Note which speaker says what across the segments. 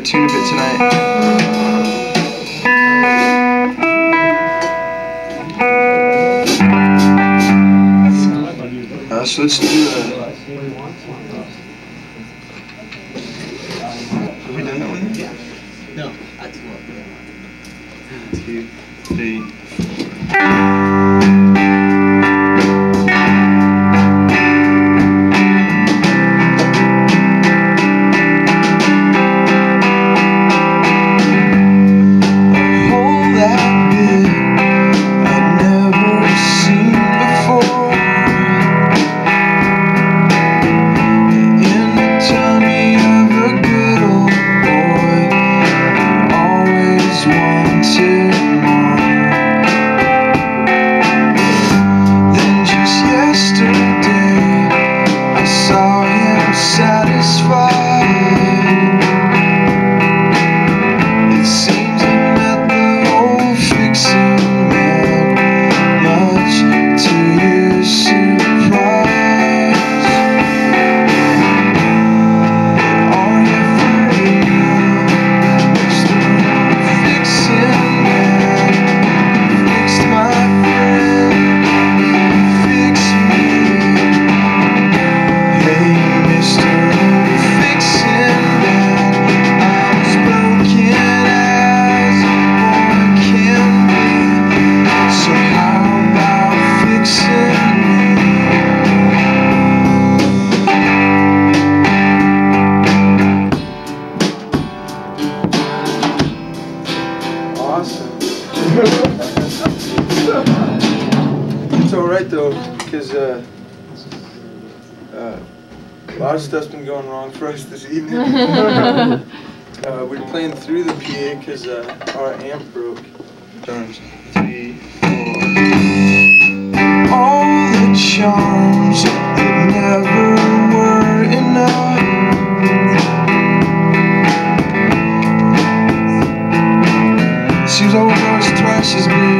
Speaker 1: the tune of it tonight. Uh, so let's do uh, Uh, a lot of stuff's been going wrong for us this evening. uh, we're playing through the PA because uh, our amp broke. Turns Three, four. All the charms that never were enough. Seems I was twice as big.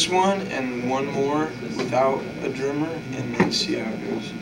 Speaker 1: this one and one more without a drummer and then see how it goes.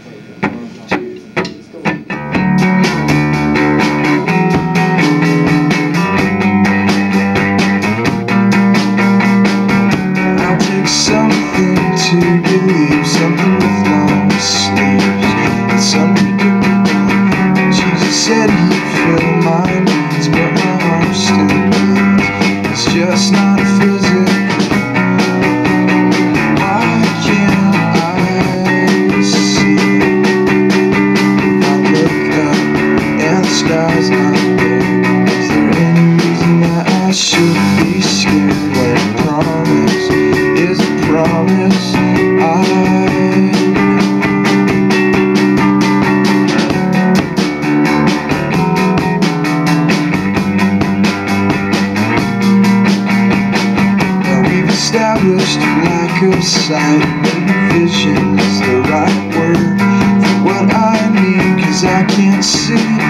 Speaker 1: established lack of sight. Vision is the right word For what I need cause I can't see.